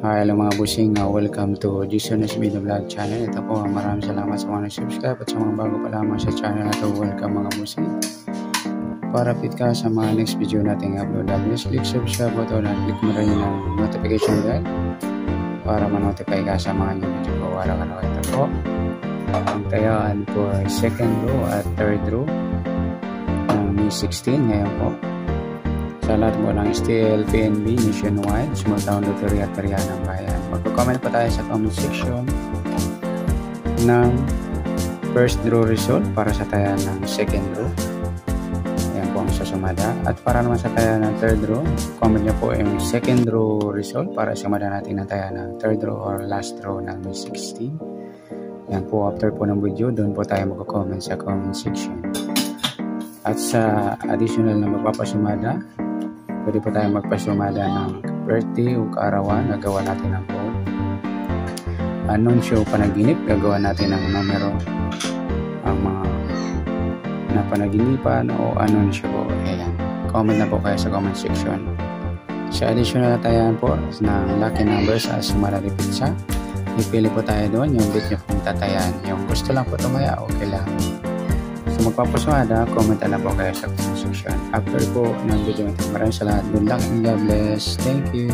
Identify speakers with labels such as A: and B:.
A: Hi, hello mga busing. Uh, welcome to Jason Video Vlog channel. Ito po, maraming salamat sa mga nag-subscribe at sa mga bago pa lamang sa channel na ito. Welcome mga busing. Para fit ka sa mga next video nating upload, please click subscribe button at click mo rin yung notification bell para ma-notify ka sa mga new video ko. Wala ka na ito po. Ang tayaan for second row at third row ng May 16 ngayon po sa lahat po ng STL, PNB, Nationwide, Lottery at Parihan ng Bayan. Magko-comment pa tayo sa comment section ng first draw result para sa taya ng second draw. Yan po ang susumada. At para naman sa taya ng third draw, comment nyo po yung second draw result para sumada natin ng taya ng third draw or last draw ng May 16. Yan po, after po ng video, doon po tayo magko-comment sa comment section. At sa additional na magpapasumada, pwede po tayo magpasumada ng birthday o kaarawan, gagawa natin ng code. Anunsyo panaginip, gagawa natin ng numero ang mga napanaginipan o anunsyo. Ayan. Comment na po kayo sa comment section. Sa additional na tayo po ng lucky numbers sa Sumara de Pizza, ipili po tayo doon yung bit nyo kung tatayan. Yung gusto lang po tumaya, okay lang. So magpapaswada, comment na po kayo sa comment. After po ng video ito, maraming salamat. Good luck and God bless. Thank you.